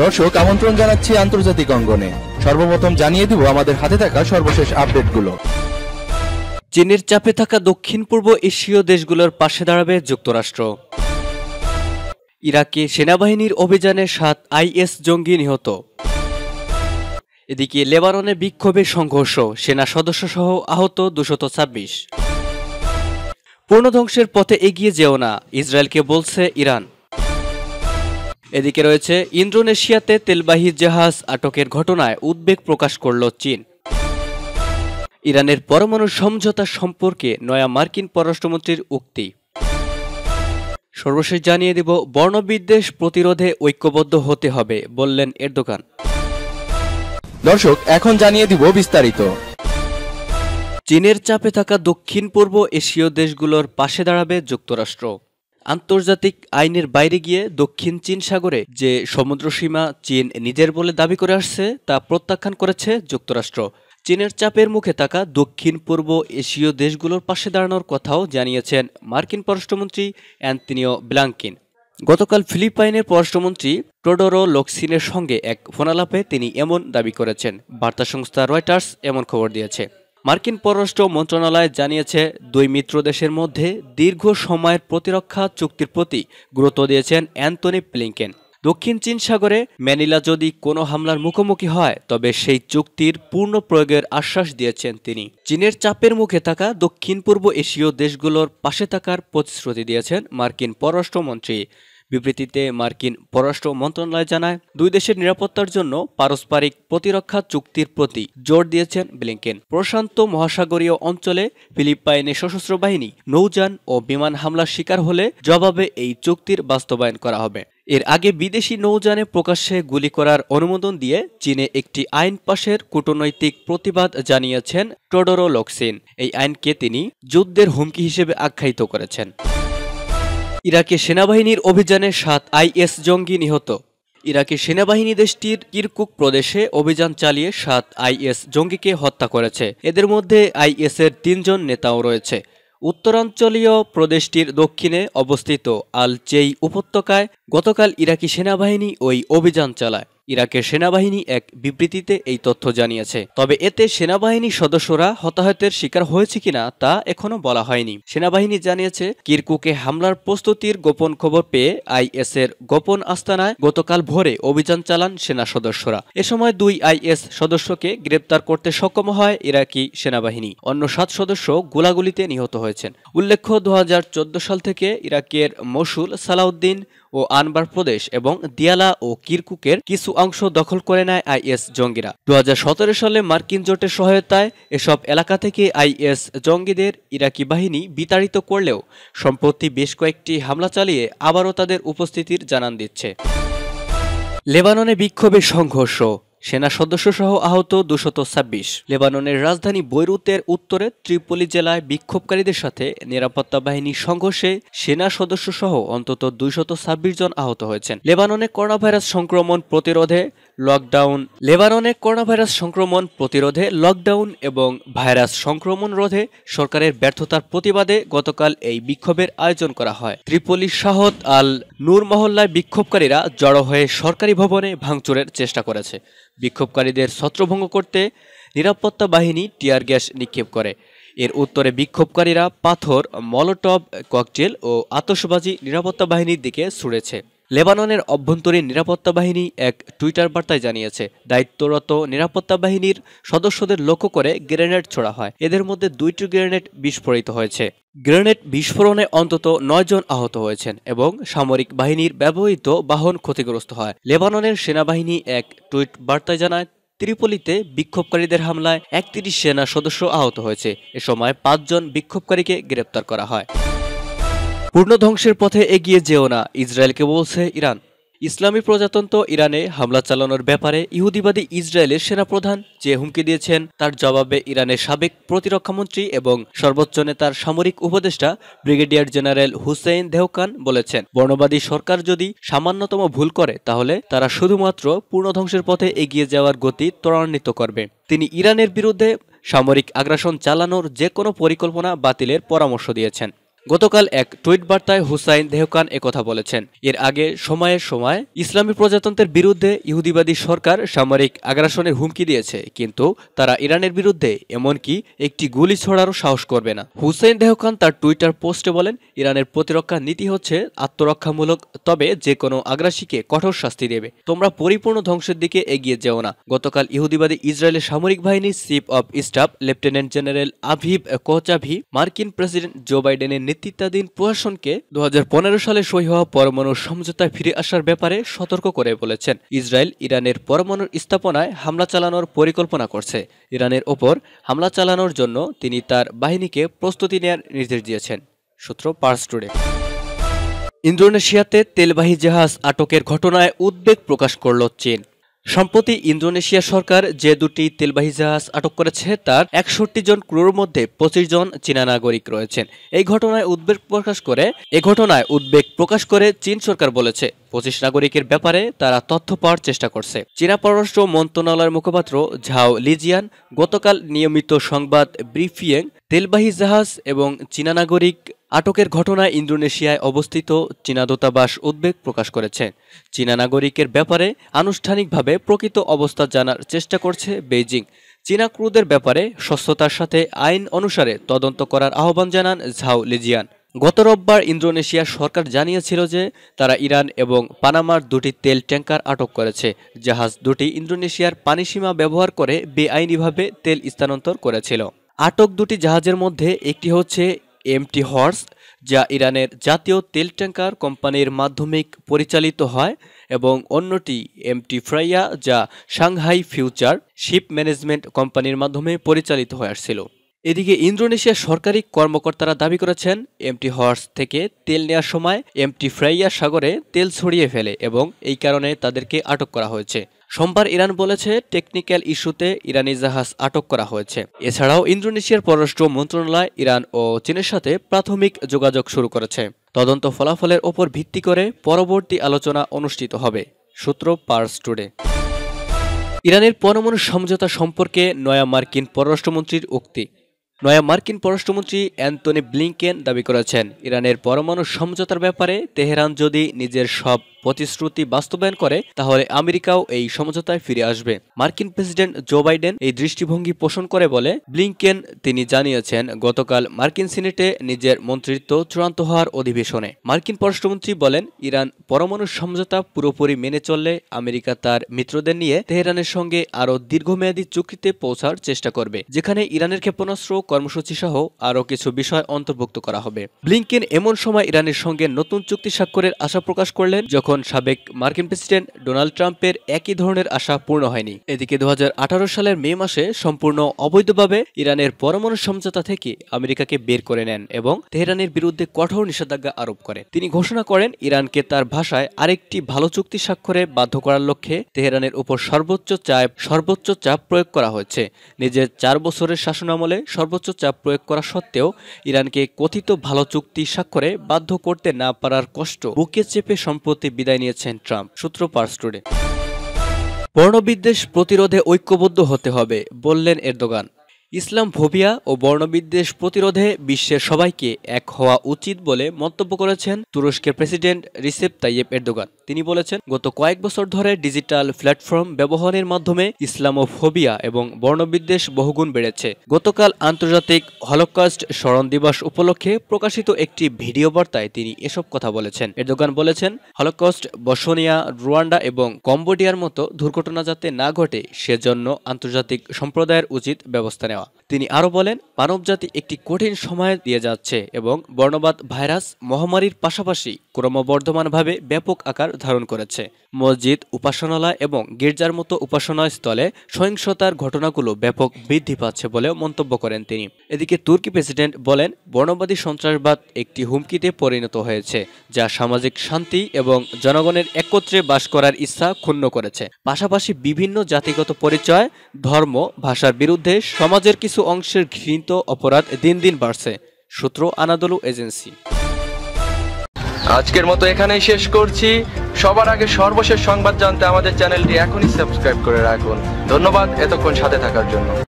দর্শক আমন্ত্রণ জানাচ্ছি আন্তর্জাতিক অঙ্গনে। সর্বপ্রথম জানিয়ে দিব আমাদের হাতে থাকা সর্বশেষ আপডেটগুলো। চীনের চাপে থাকা দক্ষিণ পূর্ব এশীয় দেশগুলোর পাশে দাঁড়াবে যুক্তরাষ্ট্র। ইরাকে সেনাবাহিনীর অভিযানে সাত আইএস জঙ্গি নিহত। এদিকে লেবাননে বিক্ষোভে সংঘর্ষ সেনা সদস্যসহ আহত দুশত ছাব্বিশ। পূর্ণধ্বংসের পথে এগিয়ে যেও না, ইসরায়েলকে বলছে ইরান। এদিকে রয়েছে ইন্দোনেশিয়াতে তেলবাহী জাহাজ আটকের ঘটনায় উদ্বেগ প্রকাশ করল চীন। ইরানের পরমাণু সমঝোতা সম্পর্কে নয়া মার্কিন পররাষ্ট্রমন্ত্রীর উক্তি। সর্বশেষ জানিয়ে দেব, বর্ণবিদ্বেষ প্রতিরোধে ঐক্যবদ্ধ হতে হবে, বললেন এরদোগান। দর্শক, এখন জানিয়ে দিব বিস্তারিত। চীনের চাপে থাকা দক্ষিণ, পূর্ব এশীয় দেশগুলোর পাশে দাঁড়াবে যুক্তরাষ্ট্র। আন্তর্জাতিক আইনের বাইরে গিয়ে দক্ষিণ চীন সাগরে যে সমুদ্রসীমা চীন নিজের বলে দাবি করে আসছে, তা প্রত্যাখ্যান করেছে যুক্তরাষ্ট্র। চীনের চাপের মুখে থাকা দক্ষিণ, পূর্ব এশীয় দেশগুলোর পাশে দাঁড়ানোর কথাও জানিয়েছেন মার্কিন পররাষ্ট্রমন্ত্রী অ্যান্টনিও ব্লাঙ্কিন। গতকাল ফিলিপাইনের পররাষ্ট্রমন্ত্রী টোডোরো লোকসিনের সঙ্গে এক ফোনালাপে তিনি এমন দাবি করেছেন। বার্তা সংস্থা রয়টার্স এমন খবর দিয়েছে। মার্কিন পররাষ্ট্র মন্ত্রণালয় জানিয়েছে, দুই মিত্র দেশের মধ্যে দীর্ঘ সময়ের প্রতিরক্ষা চুক্তির প্রতি গুরুত্ব দিয়েছেন অ্যান্টনি প্লিংকেন দক্ষিণ চীন সাগরে ম্যানিলা যদি কোনো হামলার মুখোমুখি হয়, তবে সেই চুক্তির পূর্ণ প্রয়োগের আশ্বাস দিয়েছেন তিনি। চীনের চাপের মুখে থাকা দক্ষিণ পূর্ব এশীয় দেশগুলোর পাশে থাকার প্রতিশ্রুতি দিয়েছেন মার্কিন পররাষ্ট্রমন্ত্রী। বিবৃতিতে মার্কিন পররাষ্ট্র মন্ত্রণালয় জানায়, দুই দেশের নিরাপত্তার জন্য পারস্পরিক প্রতিরক্ষা চুক্তির প্রতি জোর দিয়েছেন ব্লিংকেন। প্রশান্ত মহাসাগরীয় অঞ্চলে ফিলিপাইনের সশস্ত্র বাহিনী নৌযান ও বিমান হামলার শিকার হলে জবাবে এই চুক্তির বাস্তবায়ন করা হবে। এর আগে বিদেশি নৌযানে প্রকাশ্যে গুলি করার অনুমোদন দিয়ে চীনে একটি আইন পাশের কূটনৈতিক প্রতিবাদ জানিয়েছেন টোডোরো লোকসিন। এই আইনকে তিনি যুদ্ধের হুমকি হিসেবে আখ্যায়িত করেছেন। ইরাকে সেনাবাহিনীর অভিযানে সাত আইএস জঙ্গি নিহত। ইরাকি সেনাবাহিনী দেশটির কিরকুক প্রদেশে অভিযান চালিয়ে সাত আইএস জঙ্গিকে হত্যা করেছে। এদের মধ্যে আইএসের তিনজন নেতাও রয়েছে। উত্তরাঞ্চলীয় প্রদেশটির দক্ষিণে অবস্থিত আল চেই উপত্যকায় গতকাল ইরাকি সেনাবাহিনী ওই অভিযান চালায়। ইরাকের সেনাবাহিনী এক বিবৃতিতে এই তথ্য জানিয়েছে। তবে এতে সেনাবাহিনী সদস্যরা হতাহতের শিকার হয়েছে কিনা তা এখনও বলা হয়নি। সেনাবাহিনী জানিয়েছে, কিরকুকে হামলার প্রস্তুতির গোপন খবর পেয়ে আইএস এর গোপন আস্তানায় গতকাল ভোরে অভিযান চালান সেনা সদস্যরা। এ সময় দুই আইএস সদস্যকে গ্রেপ্তার করতে সক্ষম হয় ইরাকি সেনাবাহিনী। অন্য সাত সদস্য গোলাগুলিতে নিহত হয়েছেন। উল্লেখ্য দু হাজার চোদ্দ সাল থেকে ইরাকের মসুল সালাউদ্দিন ও আনবার প্রদেশ এবং দিয়ালা ও কিরকুকের কিছু অংশ দখল করে নেয় আইএস জঙ্গিরা। দু হাজার সতেরো সালে মার্কিন জোটের সহায়তায় এসব এলাকা থেকে আইএস জঙ্গিদের ইরাকি বাহিনী বিতাড়িত করলেও সম্প্রতি বেশ কয়েকটি হামলা চালিয়ে আবারও তাদের উপস্থিতির জানান দিচ্ছে। লেবাননে বিক্ষোভে সংঘর্ষ। সেনা সদস্যসহ আহত দুশত ছাব্বিশ। লেবাননের রাজধানী বৈরুতের উত্তরে ত্রিপলি জেলায় বিক্ষোভকারীদের সাথে নিরাপত্তা বাহিনীর সংঘর্ষে সেনা সদস্য সহ অন্তত দুইশত ছাব্বিশ জন আহত হয়েছেন। লেবাননে করোনা ভাইরাস সংক্রমণ প্রতিরোধে লকডাউন। লেবাননে করোনা ভাইরাস সংক্রমণ প্রতিরোধে লকডাউন এবং ভাইরাস সংক্রমণ রোধে সরকারের ব্যর্থতার প্রতিবাদে গতকাল এই বিক্ষোভের আয়োজন করা হয়। ত্রিপলি শাহত আল নূর মহল্লায় বিক্ষোভকারীরা জড়ো হয়ে সরকারি ভবনে ভাঙচুরের চেষ্টা করেছে। বিক্ষোভকারীদের ছত্রভঙ্গ করতে নিরাপত্তা বাহিনী টিয়ার গ্যাস নিক্ষেপ করে। এর উত্তরে বিক্ষোভকারীরা পাথর, মলোটব, ককটেল ও আতসবাজি নিরাপত্তা বাহিনীর দিকে ছুড়েছে। লেবাননের অভ্যন্তরীণ নিরাপত্তা বাহিনী এক টুইটার বার্তায় জানিয়েছে, দায়িত্বরত নিরাপত্তা বাহিনীর সদস্যদের লক্ষ্য করে গ্রেনেড ছোড়া হয়। এদের মধ্যে দুইটি গ্রেনেড বিস্ফোরিত হয়েছে। গ্রেনেড বিস্ফোরণে অন্তত নয় জন আহত হয়েছেন এবং সামরিক বাহিনীর ব্যবহৃত বাহন ক্ষতিগ্রস্ত হয়। লেবাননের সেনাবাহিনী এক টুইট বার্তায় জানায়, ত্রিপলিতে বিক্ষোভকারীদের হামলায় একত্রিশ সেনা সদস্য আহত হয়েছে। এ সময় পাঁচজন বিক্ষোভকারীকে গ্রেপ্তার করা হয়। পূর্ণ ধ্বংসের পথে এগিয়ে যেও না, ইসরায়েলকে বলছে ইরান। ইসলামী প্রজাতন্ত্র ইরানে হামলা চালানোর ব্যাপারে ইহুদিবাদী ইসরায়েলের সেনাপ্রধান যে হুমকি দিয়েছেন, তার জবাবে ইরানের সাবেক প্রতিরক্ষামন্ত্রী এবং সর্বোচ্চ নেতার সামরিক উপদেষ্টা ব্রিগেডিয়ার জেনারেল হুসেইন দেহকান বলেছেন, বর্ণবাদী সরকার যদি সামান্যতম ভুল করে, তাহলে তারা শুধুমাত্র পূর্ণ ধ্বংসের পথে এগিয়ে যাওয়ার গতি ত্বরান্বিত করবে। তিনি ইরানের বিরুদ্ধে সামরিক আগ্রাসন চালানোর যে কোনো পরিকল্পনা বাতিলের পরামর্শ দিয়েছেন। গতকাল এক টুইট বার্তায় হুসাইন দেহকান একথা বলেছেন। এর আগে সময়ের সময় ইসলামী প্রজাতন্ত্রের বিরুদ্ধে ইহুদিবাদী সরকার সামরিক আগ্রাসনের হুমকি দিয়েছে, কিন্তু তারা ইরানের বিরুদ্ধে এমনকি একটি গুলি ছড়ারও সাহস করবে না। হুসাইন দেহকান তার টুইটার পোস্টে বলেন, ইরানের প্রতিরক্ষা নীতি হচ্ছে আত্মরক্ষামূলক, তবে যে কোনো আগ্রাসীকে কঠোর শাস্তি দেবে। তোমরা পরিপূর্ণ ধ্বংসের দিকে এগিয়ে যেও না। গতকাল ইহুদিবাদী ইসরায়েলের সামরিক বাহিনী chief of staff, lieutenant general Aviv Kochavi, মার্কিন প্রেসিডেন্ট জো বাইডেনের নেতৃত্বাধীন প্রশাসনকে দু সালে সই হওয়া পরমাণু সমঝোতায় ফিরে আসার ব্যাপারে সতর্ক করে বলেছেন। ইসরায়েল ইরানের পরমাণু স্থাপনায় হামলা চালানোর পরিকল্পনা করছে। ইরানের ওপর হামলা চালানোর জন্য তিনি তার বাহিনীকে প্রস্তুতি নেওয়ার নির্দেশ দিয়েছেন। সূত্র পার্স টুডে ইন্দোনেশিয়াতে তেলবাহী জাহাজ আটকের ঘটনায় উদ্বেগ প্রকাশ করল চীন। সম্প্রতি ইন্দোনেশিয়া সরকার যে দুটি তেলবাহী জাহাজ আটক করেছে, তার একষট্টি জন ক্রুর মধ্যে পঁচিশ জন চীনা নাগরিক রয়েছেন। এই ঘটনায় উদ্বেগ প্রকাশ করে, এ ঘটনায় উদ্বেগ প্রকাশ করে চীন সরকার বলেছে, পঁচিশ নাগরিকের ব্যাপারে তারা তথ্য পাওয়ার চেষ্টা করছে। চীনা পররাষ্ট্র মন্ত্রণালয়ের মুখপাত্র ঝাও লিজিয়ান গতকাল নিয়মিত সংবাদ ব্রিফিং তেলবাহী জাহাজ এবং চীনা নাগরিক আটকের ঘটনায় ইন্দোনেশিয়ায় অবস্থিত চীনা দূতাবাস উদ্বেগ প্রকাশ করেছে। চীনা নাগরিকের ব্যাপারে আনুষ্ঠানিকভাবে প্রকৃত অবস্থা জানার চেষ্টা করছে বেইজিং। চীনা ক্রুদের ব্যাপারে স্বচ্ছতার সাথে আইন অনুসারে তদন্ত করার আহ্বান জানান ঝাও লিজিয়ান। গত রোববার ইন্দোনেশিয়া সরকার জানিয়েছিল যে তারা ইরান এবং পানামার দুটি তেল ট্যাঙ্কার আটক করেছে। জাহাজ দুটি ইন্দোনেশিয়ার পানিসীমা ব্যবহার করে বেআইনিভাবে তেল স্থানান্তর করেছিল। আটক দুটি জাহাজের মধ্যে একটি হচ্ছে এমটি হর্স, যা ইরানের জাতীয় তেল ট্যাঙ্কার কোম্পানির মাধ্যমিক পরিচালিত হয়, এবং অন্যটি এমটি ফ্রাইয়া, যা সাংহাই ফিউচার শিপ ম্যানেজমেন্ট কোম্পানির মাধ্যমে পরিচালিত হয়ে আসছিল। এদিকে ইন্দোনেশিয়ার সরকারি কর্মকর্তারা দাবি করেছেন, এমটি হর্স থেকে তেল নেওয়ার সময় এমটি ফ্রাইয়া সাগরে তেল ছড়িয়ে ফেলে এবং এই কারণে তাদেরকে আটক করা হয়েছে। সোমবার ইরান বলেছে, টেকনিক্যাল ইস্যুতে ইরানি জাহাজ আটক করা হয়েছে। এছাড়াও ইন্দোনেশিয়ার পররাষ্ট্র মন্ত্রণালয়, ইরান ও চীনের সাথে প্রাথমিক যোগাযোগ শুরু করেছে। তদন্ত ফলাফলের ওপর ভিত্তি করে পরবর্তী আলোচনা অনুষ্ঠিত হবে, সূত্র পার্স টুডে। ইরানের পরমাণু সমঝোতা সম্পর্কে নয়া মার্কিন পররাষ্ট্রমন্ত্রীর উক্তি। নয়া মার্কিন পররাষ্ট্রমন্ত্রী অ্যান্টনি ব্লিংকেন দাবি করেছেন, ইরানের পরমাণু সমঝোতার ব্যাপারে তেহরান যদি নিজের সব প্রতিশ্রুতি বাস্তবায়ন করে, তাহলে আমেরিকাও এই সমঝোতায় ফিরে আসবে। মার্কিন প্রেসিডেন্ট জো বাইডেন এই দৃষ্টিভঙ্গি পোষণ করে বলে, ব্লিংকেন তিনি জানিয়েছেন, গতকাল মার্কিন সিনেটে নিজের মন্ত্রিত্ব চূড়ান্ত হওয়ার অধিবেশনে। মার্কিন পররাষ্ট্রমন্ত্রী বলেন, ইরান পরমাণু সমঝোতা পুরোপুরি মেনে চললে আমেরিকা তার মিত্রদের নিয়ে তেহরানের সঙ্গে আরও দীর্ঘমেয়াদী চুক্তিতে পৌঁছার চেষ্টা করবে, যেখানে ইরানের ক্ষেপণাস্ত্র, কর্মসূচি সহ আরও কিছু বিষয় অন্তর্ভুক্ত করা হবে। ব্লিংকেন এমন সময় ইরানের সঙ্গে নতুন চুক্তি স্বাক্ষরের আশা প্রকাশ করলেন, যখন যখন সাবেক মার্কিন প্রেসিডেন্ট ডোনাল্ড ট্রাম্পের একই ধরনের আশা পূর্ণ হয়নি। এদিকে দু সালের মে মাসে সম্পূর্ণ অবৈধভাবে ইরানের পরমাণু সমঝোতা থেকে আমেরিকাকে বের করে নেন এবং তেহরানের বিরুদ্ধে কঠোর নিষেধাজ্ঞা আরোপ করে। তিনি ঘোষণা করেন, ইরানকে তার ভাষায় আরেকটি ভালো চুক্তি স্বাক্ষরে বাধ্য করার লক্ষ্যে তেহরানের উপর সর্বোচ্চ চাপ সর্বোচ্চ চাপ প্রয়োগ করা হয়েছে। নিজের চার বছরের শাসনামলে সর্বোচ্চ চাপ প্রয়োগ করা সত্ত্বেও ইরানকে কথিত ভালো চুক্তি স্বাক্ষরে বাধ্য করতে না পারার কষ্ট বুকে চেপে সম্প্রতি বিদায় নিয়েছেন ট্রাম্প। সূত্র পার্স টুডে বর্ণবিদ্বেষ প্রতিরোধে ঐক্যবদ্ধ হতে হবে, বললেন এরদোগান। ইসলাম ফোবিয়া ও বর্ণবিদ্বেষ প্রতিরোধে বিশ্বের সবাইকে এক হওয়া উচিত বলে মন্তব্য করেছেন তুরস্কের প্রেসিডেন্ট রিসেপ তাইয়েব এরদোগান। তিনি বলেছেন, গত কয়েক বছর ধরে ডিজিটাল প্ল্যাটফর্ম ব্যবহারের মাধ্যমে ইসলামোফোবিয়া এবং বর্ণবিদ্বেষ বহুগুণ বেড়েছে। গতকাল আন্তর্জাতিক হলোকাস্ট স্মরণ দিবস উপলক্ষে প্রকাশিত একটি ভিডিও বার্তায় তিনি এসব কথা বলেছেন। এরদোগান বলেছেন, হলোকস্ট, বসনিয়া, রুয়ান্ডা এবং কম্বোডিয়ার মতো দুর্ঘটনা যাতে না ঘটে, সেজন্য আন্তর্জাতিক সম্প্রদায়ের উচিত ব্যবস্থা নেওয়া। তিনি আরও বলেন, মানবজাতি একটি কঠিন সময় দিয়ে যাচ্ছে এবং বর্ণবাদ ভাইরাস মহামারীর পাশাপাশি ক্রমবর্ধমানভাবে ব্যাপক আকার ধারণ করেছে। মসজিদ, উপাসনালয় এবং গির্জার মতো উপাসনা স্থলে সহিংসতার ঘটনাগুলো ব্যাপক বৃদ্ধি পাচ্ছে বলে মন্তব্য করেন তিনি। এদিকে তুর্কি প্রেসিডেন্ট বলেন, বর্ণবাদী সন্ত্রাসবাদ একটি হুমকিতে পরিণত হয়েছে, যা সামাজিক শান্তি এবং জনগণের একত্রে বাস করার ইচ্ছা ক্ষুণ্ণ করেছে। পাশাপাশি বিভিন্ন জাতিগত পরিচয়, ধর্ম, ভাষার বিরুদ্ধে সমাজের কিছু অংশের ঘৃণিত অপরাধ দিন দিন বাড়ছে। সূত্র আনাদলু এজেন্সি। আজকের মতো এখানেই শেষ করছি। সবার আগে সর্বশেষ সংবাদ জানতে আমাদের চ্যানেলটি এখনই সাবস্ক্রাইব করে রাখুন। ধন্যবাদ এতক্ষণ সাথে থাকার জন্য।